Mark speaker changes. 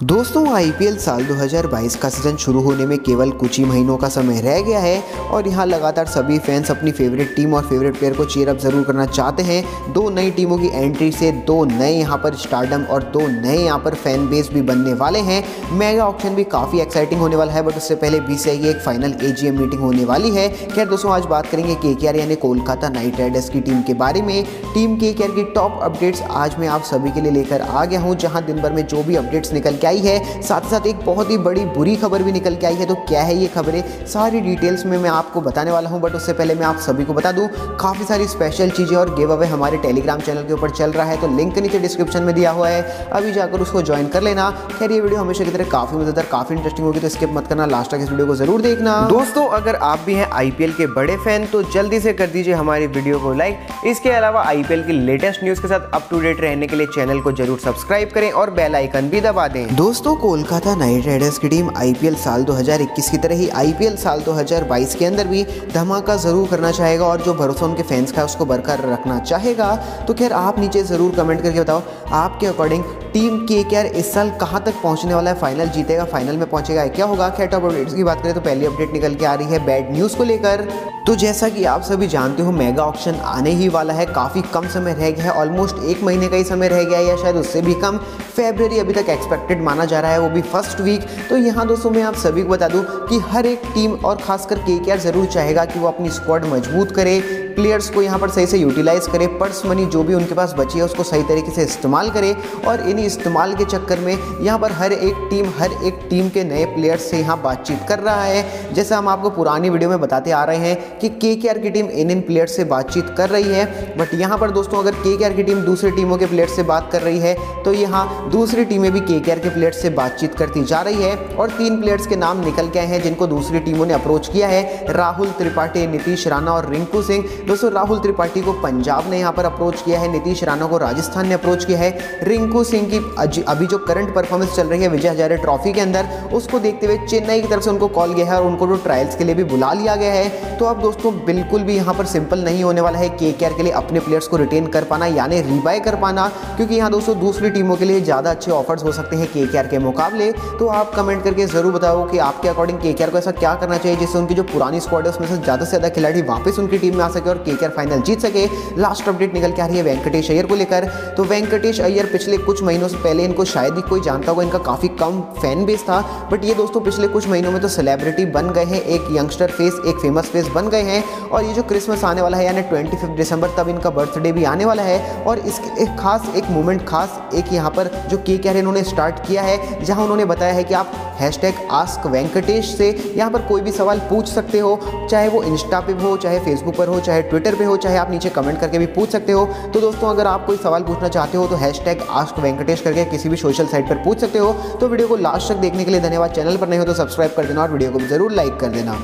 Speaker 1: दोस्तों आईपीएल साल 2022 का सीज़न शुरू होने में केवल कुछ ही महीनों का समय रह गया है और यहाँ लगातार सभी फैंस अपनी फेवरेट टीम और फेवरेट प्लेयर को चेयर अप ज़रूर करना चाहते हैं। दो नई टीमों की एंट्री से दो नए यहाँ पर स्टार्डम और दो नए यहाँ पर फ़ैन बेस भी बनने वाले हैं। मेगा ऑप्शन भी काफ़ी एक्साइटिंग होने वाला है बट उससे पहले बी की एक फाइनल एजीएम मीटिंग होने वाली है। खैर दोस्तों, आज बात करेंगे के यानी कोलकाता नाइट राइडर्स की टीम के बारे में। टीम के की टॉप अपडेट्स आज मैं आप सभी के लिए लेकर आ गया हूँ, जहाँ दिन भर में जो भी अपडेट्स निकल के आई है। साथ ही साथ एक बहुत ही बड़ी बुरी खबर भी निकल के आई है। तो क्या है ये खबरें? सारी डिटेल्स में मैं आपको बताने वाला हूँ बट उससे पहले मैं आप सभी को बता दूँ, काफ़ी सारी स्पेशल चीज़ें और गिव अवे हमारे टेलीग्राम चैनल के ऊपर चल रहा है। तो लिंक नीचे डिस्क्रिप्शन में दिया हुआ है। अभी जाकर उसको ज्वाइन कर लेना। खैर, ये वीडियो हमेशा की तरह काफ़ी मज़ेदार, काफ़ी इंटरेस्टिंग होगी तो स्किप मत करना। लास्ट तक इस वीडियो को ज़रूर देखना।
Speaker 2: दोस्तों, अगर आप भी हैं आईपीएल के बड़े फ़ैन तो जल्दी से कर दीजिए हमारी वीडियो को लाइक इसके अलावा आईपीएल की लेटेस्ट न्यूज़ के साथ अप टू डेट रहने के लिए चैनल को ज़रूर सब्सक्राइब करें और बेल आइकन भी दबा दें।
Speaker 1: दोस्तों, कोलकाता नाइट राइडर्स की टीम आईपीएल साल 2021 की तरह ही आईपीएल साल 2022 के अंदर भी धमाका ज़रूर करना चाहेगा और जो भरोसा उनके फैंस का उसको बरकरार रखना चाहेगा। तो खैर, आप नीचे ज़रूर कमेंट करके बताओ, आपके अकॉर्डिंग टीम के केयर इस साल कहाँ तक पहुँचने वाला है? फाइनल जीतेगा फाइनल में पहुंचेगा क्या होगा? खैर टॉप अपडेट्स की बात करें तो पहली अपडेट निकल के आ रही है बैड न्यूज़ को लेकर। तो जैसा कि आप सभी जानते हो मेगा ऑप्शन आने ही वाला है, काफ़ी कम समय रह गया है ऑलमोस्ट एक महीने का ही समय रह गया है या शायद उससे भी कम। फेबररी अभी तक एक्सपेक्टेड माना जा रहा है, वो भी फ़र्स्ट वीक तो यहाँ दोस्तों मैं आप सभी को बता दूँ कि हर एक टीम और खासकर के ज़रूर चाहेगा कि वो अपनी स्क्वाड मज़बूत करे प्लेयर्स को यहाँ पर सही से यूटिलाइज करें पर्स मनी जो भी उनके पास बची है, उसको सही तरीके से इस्तेमाल करें और इन इस्तेमाल के चक्कर में यहाँ पर हर एक टीम हर एक टीम के नए प्लेयर्स से यहाँ बातचीत कर रहा है। जैसे हम आपको पुरानी वीडियो में बताते आ रहे हैं कि के की टीम इन इन प्लेयर्स से बातचीत कर रही है। बट यहाँ पर दोस्तों, अगर के की टीम दूसरी टीमों के प्लेयर्स से बात कर रही है तो यहाँ दूसरी टीमें भी के के प्लेयर्स से बातचीत करती जा रही है और तीन प्लेयर्स के नाम निकल के आए हैं, जिनको दूसरी टीमों ने अप्रोच किया है। राहुल त्रिपाठी, नीतीश राणा और रिंकू सिंह। दोस्तों, राहुल त्रिपाठी को पंजाब ने यहाँ पर अप्रोच किया है, नीतीश राणा को राजस्थान ने अप्रोच किया है। रिंकू सिंह की अभी जो करंट परफॉर्मेंस चल रही है, विजय हजारे ट्रॉफी के अंदर, उसको देखते हुए चेन्नई की तरफ़ से उनको कॉल गया है और उनको जो ट्रायल्स के लिए भी बुला लिया गया है। तो अब दोस्तों, बिल्कुल भी यहाँ पर सिंपल नहीं होने वाला है के के लिए अपने प्लेयर्स को रिटेन कर पाना, यानी रिबाई कर पाना, क्योंकि यहाँ दोस्तों, दूसरी टीमों के लिए ज़्यादा अच्छे ऑफर्स हो सकते हैं के के मुकाबले। तो आप कमेंट करके ज़रूर बताओ कि आपके अकॉर्डिंग के को ऐसा क्या करना चाहिए, जिससे उनकी जो पुरानी स्क्वाड है, उसमें से ज़्यादा से ज़्यादा खिलाड़ी वापस उनकी टीम में आ सके के फाइनल जीत सके। लास्ट अपडेट निकल के आ रही है वेंकटेश अय्यर को लेकर। तो वेंकटेश अय्यर पिछले कुछ महीनों से पहले इनको शायद ही कोई जानता होगा, इनका काफ़ी कम फ़ैन बेस था। बट ये दोस्तों पिछले कुछ महीनों में तो सेलिब्रिटी बन गए हैं, एक यंगस्टर फेस एक फ़ेमस फेस बन गए हैं। और ये जो क्रिसमस आने वाला है, यानी ट्वेंटी दिसंबर तब इनका बर्थडे भी आने वाला है। और इसके एक खास, एक मोमेंट खास एक यहाँ पर जो के कैर इन्होंने स्टार्ट किया है, जहाँ उन्होंने बताया है कि आप हैश टैग आस्क वेंकटेश से यहाँ पर कोई भी सवाल पूछ सकते हो, चाहे वो इंस्टा पे हो, चाहे फेसबुक पर हो, चाहे ट्विटर पे हो, चाहे आप नीचे कमेंट करके भी पूछ सकते हो। तो दोस्तों, अगर आप कोई सवाल पूछना चाहते हो तो हैश टैग आस्क वेंकटेश करके किसी भी सोशल साइट पर पूछ सकते हो। तो वीडियो को लास्ट तक देखने के लिए धन्यवाद। चैनल पर नहीं हो तो सब्सक्राइब कर देना और वीडियो को ज़रूर लाइक कर देना।